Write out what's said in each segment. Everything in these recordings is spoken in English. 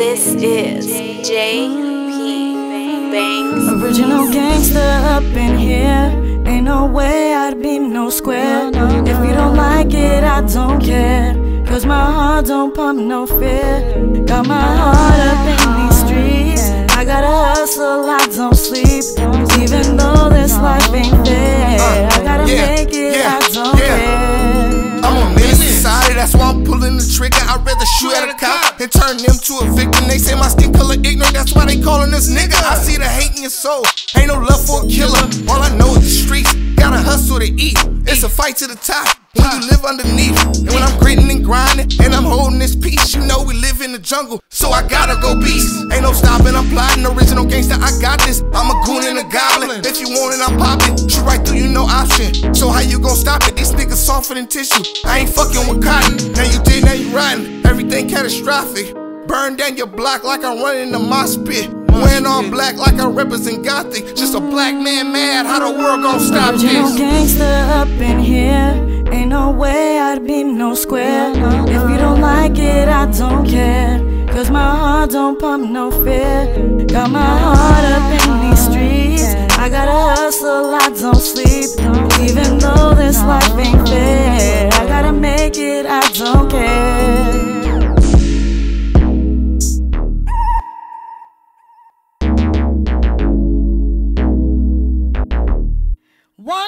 This is JP Bangs. Original gangster up in here. Ain't no way I'd be no square. If you don't like it, I don't care. Cause my heart don't pump no fear. Got my heart up in these streets. I gotta hustle, I don't sleep. Even though this life ain't fair, trigger. I'd rather shoot at a cop and turn them to a victim. They say my skin color ignorant, that's why they calling us nigga. I see the hate in your soul, ain't no love for a killer. All I know is the streets, gotta hustle to eat. It's a fight to the top when you live underneath. And when I'm gritting and grinding and I'm holding this piece, you know we live in the jungle, so I gotta go beast. Ain't no stopping, I'm plotting original gangster. I got this. I'm a goon and a goblin. If you want it, I'm popping. Shoot right through you, no option. So how you gon' stop it? These niggas softer than tissue. I ain't fucking with cotton. Catastrophic. Burn down your block like I'm running the mosh pit. Wearing all black like I represent Gothic. Just a black man mad. How the world gon' stop this? gangster up in here. Ain't no way I'd be no square. If you don't like it, I don't care. Cause my heart don't pump no fear. Got my heart up in these streets. I gotta hustle, I don't sleep. Even though this life ain't fair, I gotta make it, I don't care.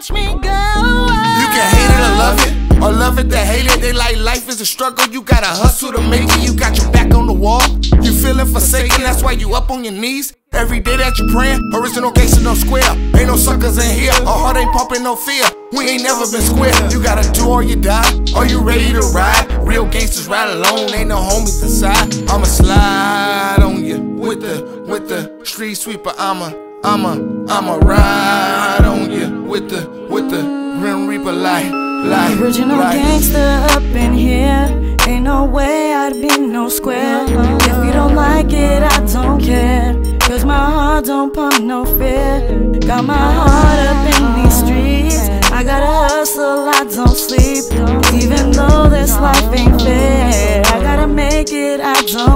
Watch me go. You can hate it or love it, or love it to hate it. They like life is a struggle. You gotta hustle to make it. You got your back on the wall. You feeling forsaken, that's why you up on your knees. Every day that you praying, original gangster no square. Ain't no suckers in here, our heart ain't pumping no fear. We ain't never been square. You gotta do or you die. Are you ready to ride? Real gangsters ride alone, ain't no homies inside. I'ma slide on you with the with the street sweeper. I'ma I'ma I'ma ride on you with the the Grim Reaper like, like Original like. gangster up in here. Ain't no way I'd be no square. If you don't like it, I don't care. Cause my heart don't pump no fear. Got my heart up in these streets. I gotta hustle, I don't sleep. Even though this life ain't fair I gotta make it, I don't